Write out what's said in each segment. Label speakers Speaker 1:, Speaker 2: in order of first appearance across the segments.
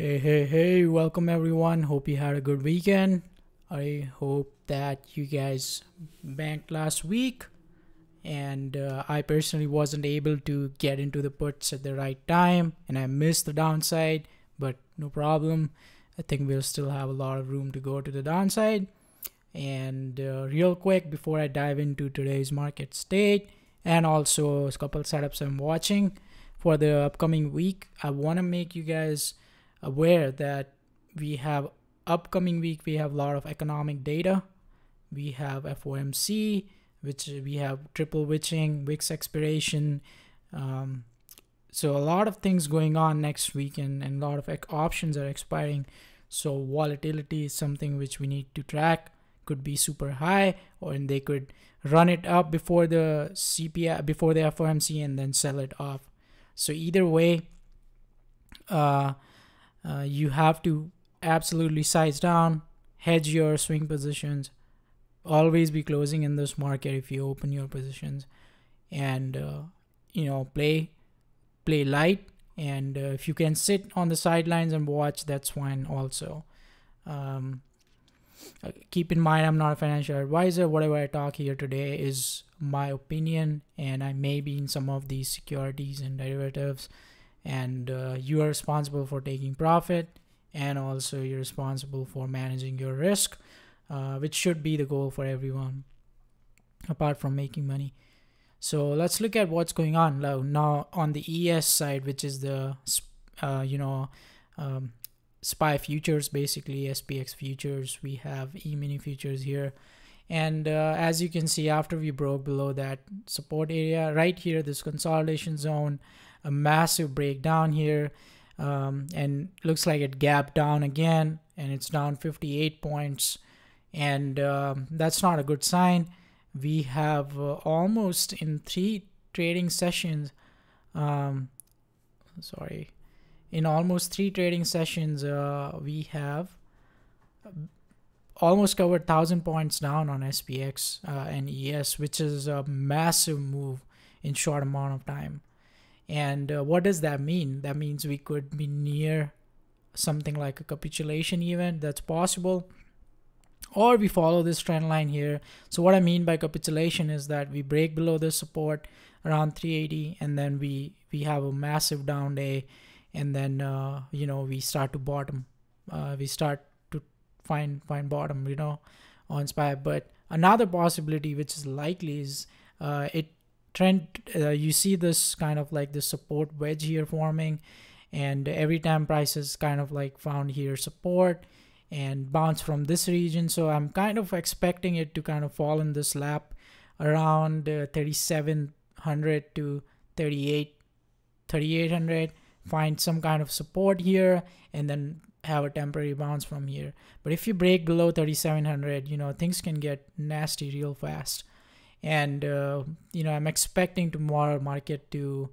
Speaker 1: Hey, hey, hey, welcome everyone. Hope you had a good weekend. I hope that you guys banked last week. And uh, I personally wasn't able to get into the puts at the right time, and I missed the downside, but no problem. I think we'll still have a lot of room to go to the downside. And uh, real quick, before I dive into today's market state and also a couple setups I'm watching for the upcoming week, I want to make you guys aware that we have upcoming week we have a lot of economic data. We have FOMC which we have triple witching wicks expiration. Um, so a lot of things going on next week and, and a lot of options are expiring. So volatility is something which we need to track. Could be super high or and they could run it up before the CPI before the FOMC and then sell it off. So either way uh, uh, you have to absolutely size down, hedge your swing positions, always be closing in this market if you open your positions, and uh, you know play play light. And uh, if you can sit on the sidelines and watch, that's fine also. Um, uh, keep in mind, I'm not a financial advisor. Whatever I talk here today is my opinion, and I may be in some of these securities and derivatives and uh, you are responsible for taking profit and also you're responsible for managing your risk uh, which should be the goal for everyone apart from making money. So let's look at what's going on now, now on the es side which is the uh, you know um, spy futures basically spx futures. We have e-mini futures here. And uh, as you can see after we broke below that support area right here this consolidation zone a massive breakdown here um, and looks like it gapped down again and it's down 58 points. And um, that's not a good sign. We have uh, almost in three trading sessions um, sorry in almost three trading sessions uh, we have almost covered 1000 points down on SPX uh, and ES which is a massive move in short amount of time and uh, what does that mean? That means we could be near something like a capitulation event that's possible or we follow this trend line here. So what I mean by capitulation is that we break below the support around 380 and then we we have a massive down day and then uh, you know we start to bottom uh, we start to find find bottom you know on SPY but another possibility which is likely is uh, it trend uh, you see this kind of like the support wedge here forming and every time prices kind of like found here support and bounce from this region. So i'm kind of expecting it to kind of fall in this lap around uh, 3700 to 38 3800 find some kind of support here and then have a temporary bounce from here. But if you break below 3700 you know things can get nasty real fast and uh, you know i'm expecting tomorrow market to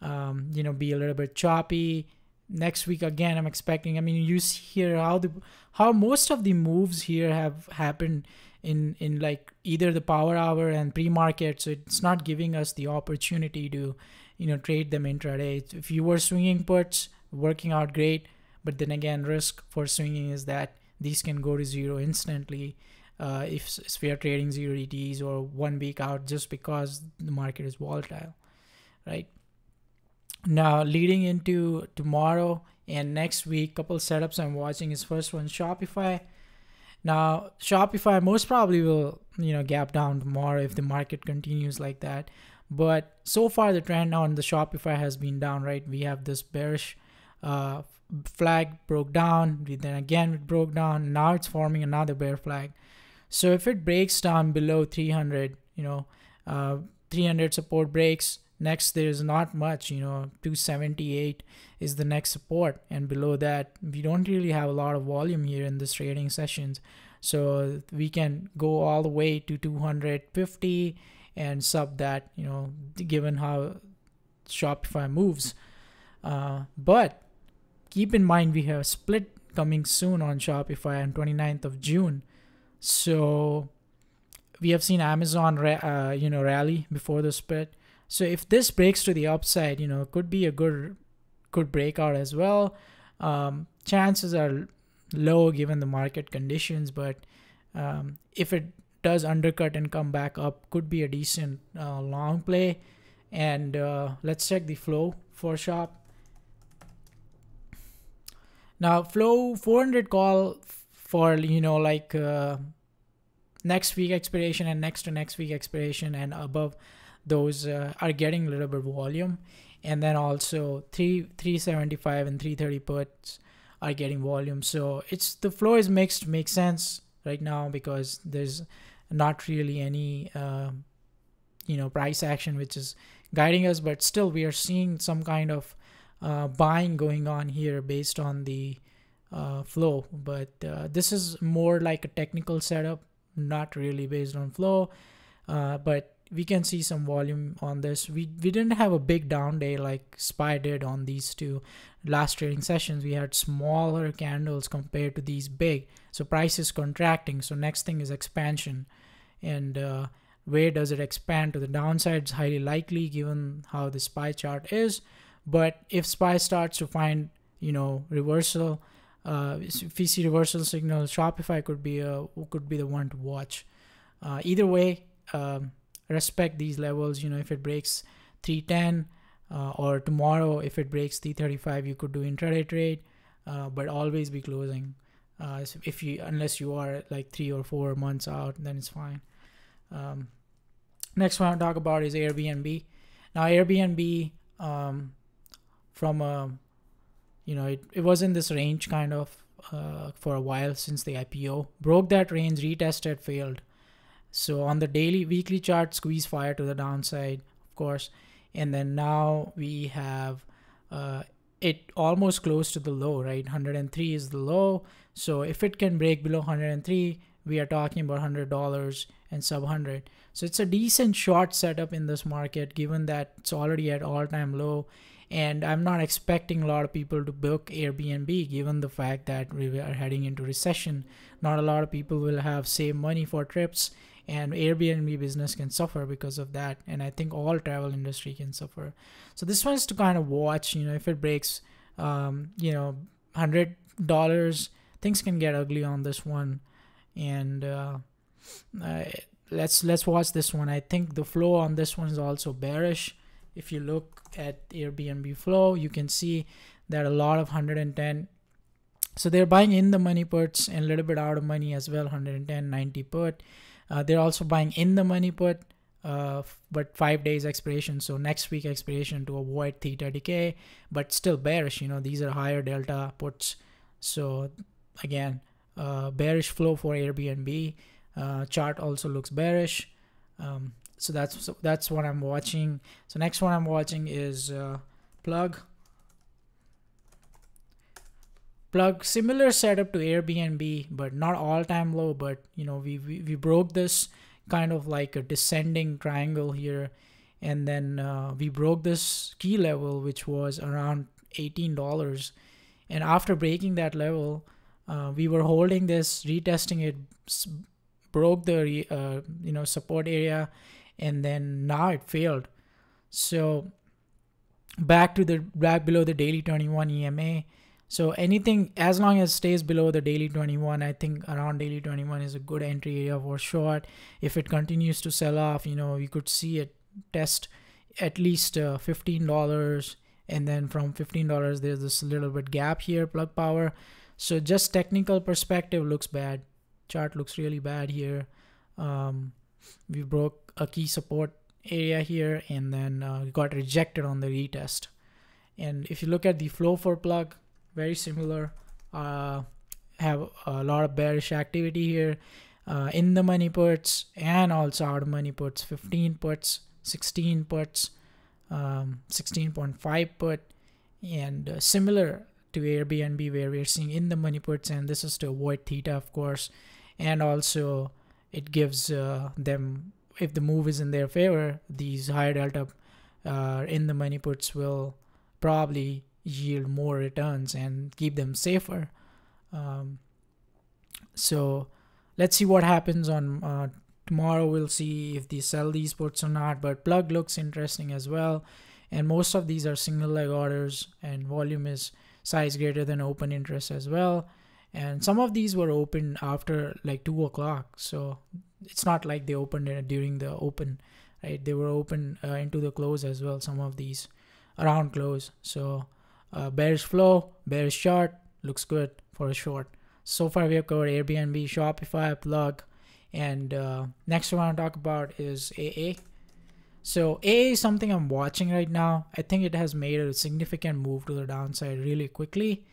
Speaker 1: um, you know be a little bit choppy. Next week again i'm expecting i mean you see here how the how most of the moves here have happened in in like either the power hour and pre-market. So it's not giving us the opportunity to you know trade them intraday. If you were swinging puts working out great. But then again risk for swinging is that these can go to zero instantly uh, if, we are trading zero DTs or one week out just because the market is volatile, right? Now, leading into tomorrow and next week, couple setups I'm watching is first one Shopify. Now, Shopify most probably will you know gap down tomorrow if the market continues like that. But so far, the trend on the Shopify has been down. Right, we have this bearish uh, flag broke down. Then again, it broke down. Now it's forming another bear flag. So if it breaks down below 300, you know, uh, 300 support breaks. Next, there's not much, you know, 278 is the next support. And below that, we don't really have a lot of volume here in this trading sessions. So we can go all the way to 250 and sub that, you know, given how Shopify moves. Uh, but keep in mind, we have split coming soon on Shopify on 29th of June. So we have seen Amazon, uh, you know, rally before the split. So if this breaks to the upside, you know, could be a good, good breakout as well. Um, chances are low given the market conditions, but um, if it does undercut and come back up, could be a decent uh, long play. And uh, let's check the flow for shop. Now, flow 400 call for you know like uh, next week expiration and next to next week expiration and above those uh, are getting a little bit volume. And then also 3 375 and 330 puts are getting volume. So it's the flow is mixed makes sense right now because there's not really any uh, you know price action which is guiding us but still we are seeing some kind of uh, buying going on here based on the uh, flow. But uh, this is more like a technical setup not really based on flow. Uh, but we can see some volume on this. We we didn't have a big down day like spy did on these two. Last trading sessions we had smaller candles compared to these big. So price is contracting. So next thing is expansion. And uh, where does it expand to the downside is highly likely given how the spy chart is. But if spy starts to find you know reversal uh, see reversal signal shopify could be a could be the one to watch. Uh, either way um, respect these levels. You know if it breaks 310 uh, or tomorrow if it breaks 335 you could do intraday trade uh, but always be closing. Uh, if you unless you are like three or four months out then it's fine. Um, next one i'll talk about is airbnb. Now airbnb um, from a you know it, it was in this range kind of uh, for a while since the ipo broke that range retested failed. So on the daily weekly chart squeeze fire to the downside of course. And then now we have uh, it almost close to the low right? 103 is the low. So if it can break below 103 we are talking about $100 and sub 100 so it's a decent short setup in this market given that it's already at all-time low. And i'm not expecting a lot of people to book airbnb given the fact that we are heading into recession. Not a lot of people will have save money for trips and airbnb business can suffer because of that. And i think all travel industry can suffer. So this one is to kind of watch you know if it breaks um, you know hundred dollars things can get ugly on this one. And uh, let's let's watch this one i think the flow on this one is also bearish if you look at airbnb flow you can see that a lot of 110 so they're buying in the money puts and a little bit out of money as well 110 90 put uh, they're also buying in the money put, uh, but five days expiration. So next week expiration to avoid theta decay, but still bearish. You know, these are higher delta puts. So again, uh, bearish flow for Airbnb. Uh, chart also looks bearish. Um, so that's so that's what I'm watching. So next one I'm watching is uh, plug plug similar setup to airbnb but not all time low but you know we, we, we broke this kind of like a descending triangle here and then uh, we broke this key level which was around $18 and after breaking that level uh, we were holding this retesting it broke the uh, you know support area and then now it failed. So back to the back below the daily 21 ema so anything as long as stays below the daily 21, I think around daily 21 is a good entry area for short. If it continues to sell off, you know, you could see it test at least uh, $15 and then from $15 there's this little bit gap here plug power. So just technical perspective looks bad chart looks really bad here. Um, we broke a key support area here and then uh, got rejected on the retest. And if you look at the flow for plug very similar. Uh, have a lot of bearish activity here. Uh, in the money puts and also out of money puts 15 puts 16 puts um, 16.5 put. And uh, similar to Airbnb where we're seeing in the money puts and this is to avoid theta of course and also it gives uh, them if the move is in their favor these higher delta uh, in the money puts will probably yield more returns and keep them safer. Um, so let's see what happens on uh, tomorrow. We'll see if they sell these puts or not. But plug looks interesting as well, and most of these are single leg orders, and volume is size greater than open interest as well and some of these were open after like two o'clock. So it's not like they opened during the open right? They were open uh, into the close as well some of these around close. So uh, bearish flow bearish chart looks good for a short. So far we have covered airbnb shopify plug and uh, next one i want to talk about is aa so aa is something i'm watching right now. I think it has made a significant move to the downside really quickly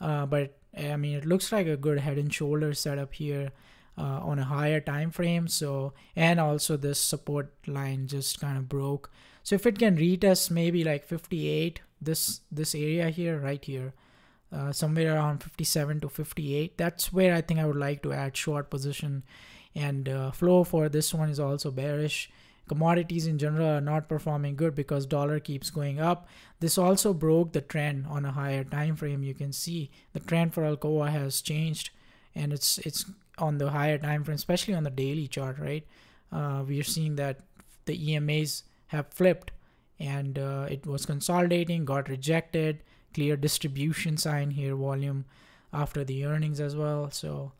Speaker 1: uh, but I mean, it looks like a good head and shoulder setup here uh, on a higher time frame. So, and also this support line just kind of broke. So if it can retest maybe like 58, this this area here, right here, uh, somewhere around 57 to 58, that's where I think I would like to add short position. And uh, flow for this one is also bearish commodities in general are not performing good because dollar keeps going up. This also broke the trend on a higher time frame. You can see the trend for alcoa has changed and it's it's on the higher time frame especially on the daily chart right? Uh, we are seeing that the emas have flipped and uh, it was consolidating got rejected. Clear distribution sign here volume after the earnings as well. So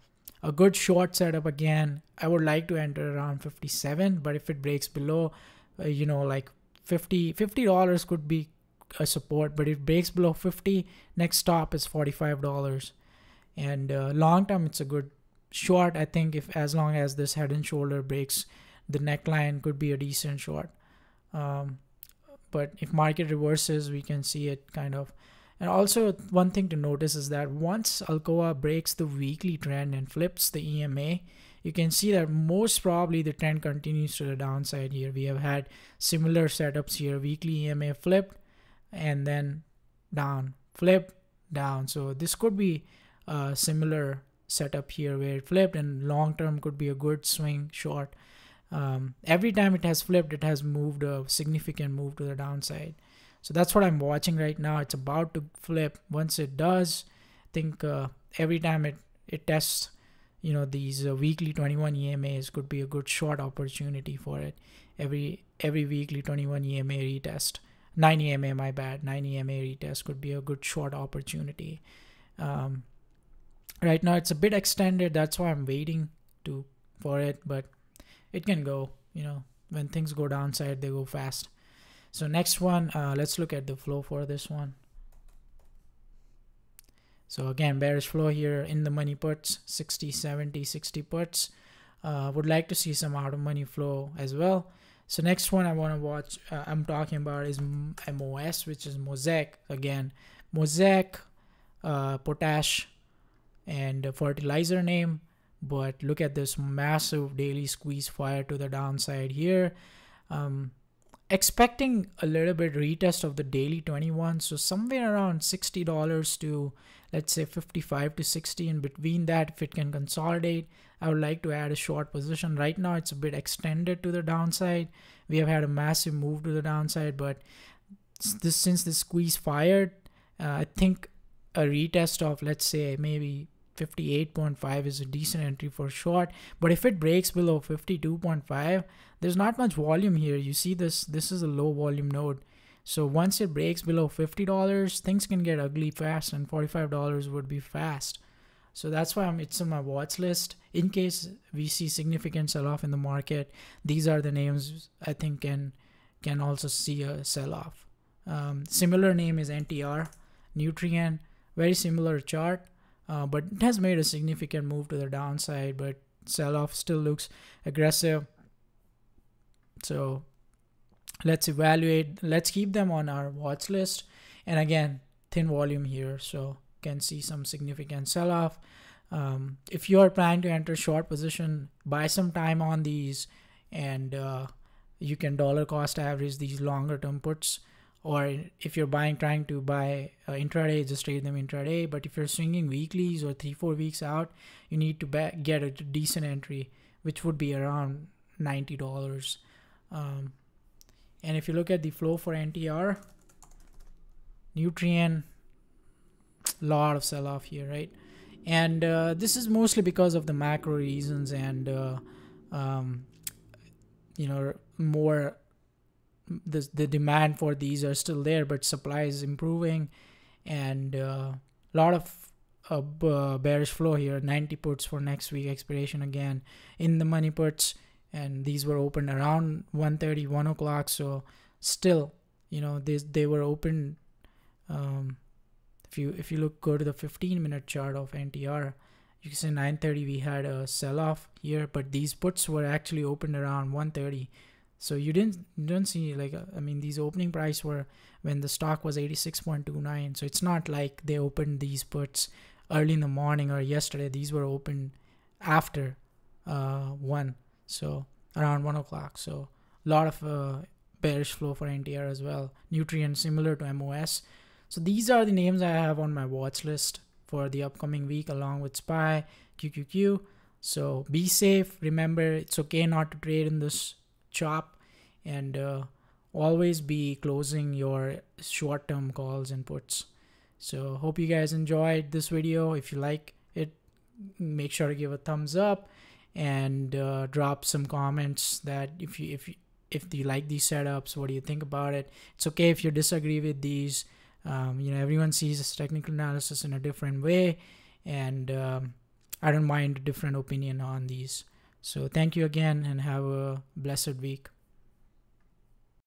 Speaker 1: a good short setup again i would like to enter around 57 but if it breaks below uh, you know like 50 50 dollars could be a support but if it breaks below 50 next stop is 45 dollars. And uh, long term it's a good short i think if as long as this head and shoulder breaks the neckline could be a decent short. Um, but if market reverses we can see it kind of and also, one thing to notice is that once Alcoa breaks the weekly trend and flips the EMA, you can see that most probably the trend continues to the downside here. We have had similar setups here. Weekly EMA flipped and then down, flip, down. So this could be a similar setup here where it flipped and long term could be a good swing short. Um, every time it has flipped, it has moved a significant move to the downside. So that's what I'm watching right now. It's about to flip. Once it does, I think uh, every time it, it tests, you know, these uh, weekly 21 EMAs could be a good short opportunity for it. Every every weekly 21 EMA retest. 9 EMA, my bad. 9 EMA retest could be a good short opportunity. Um, right now it's a bit extended. That's why I'm waiting to for it, but it can go. You know, when things go downside, they go fast. So next one, uh, let's look at the flow for this one. So again, bearish flow here in the money puts, 60, 70, 60 puts. Uh, would like to see some out of money flow as well. So next one I want to watch, uh, I'm talking about is MOS, which is Mosaic again. Mosaic, uh, potash, and fertilizer name. But look at this massive daily squeeze fire to the downside here. Um, expecting a little bit retest of the daily 21 so somewhere around $60 to let's say 55 to 60 in between that if it can consolidate i would like to add a short position. Right now it's a bit extended to the downside. We have had a massive move to the downside but this since the squeeze fired uh, i think a retest of let's say maybe 58.5 is a decent entry for short but if it breaks below 52.5 there's not much volume here. You see this this is a low volume node. So once it breaks below $50 things can get ugly fast and $45 would be fast. So that's why I'm, it's on my watch list. In case we see significant sell-off in the market these are the names i think can can also see a sell-off. Um, similar name is ntr nutrien very similar chart uh, but it has made a significant move to the downside but sell-off still looks aggressive. So let's evaluate let's keep them on our watch list. And again thin volume here so can see some significant sell-off. Um, if you are planning to enter short position buy some time on these and uh, you can dollar cost average these longer term puts or if you're buying trying to buy uh, intraday just trade them intraday. But if you're swinging weeklies or three four weeks out you need to get a decent entry which would be around $90 um, and if you look at the flow for ntr nutrien lot of sell off here right? And uh, this is mostly because of the macro reasons and uh, um, you know more the, the demand for these are still there but supply is improving. And a uh, lot of uh, bearish flow here. 90 puts for next week expiration again in the money puts. And these were opened around 1.30 1 o'clock. So still you know they, they were open um, if you if you look go to the 15 minute chart of ntr you can see 9.30 we had a sell-off here but these puts were actually opened around 1.30 so you didn't you don't see like uh, i mean these opening price were when the stock was 86.29 so it's not like they opened these puts early in the morning or yesterday. These were open after uh, 1 so around 1 o'clock. So a lot of uh, bearish flow for ntr as well. Nutrien similar to mos so these are the names i have on my watch list for the upcoming week along with spy qqq so be safe. Remember it's okay not to trade in this chop and uh, always be closing your short-term calls and puts. So hope you guys enjoyed this video. If you like it make sure to give a thumbs up and uh, drop some comments that if you if you if you like these setups what do you think about it? It's okay if you disagree with these. Um, you know everyone sees this technical analysis in a different way and um, i don't mind a different opinion on these so thank you again and have a blessed week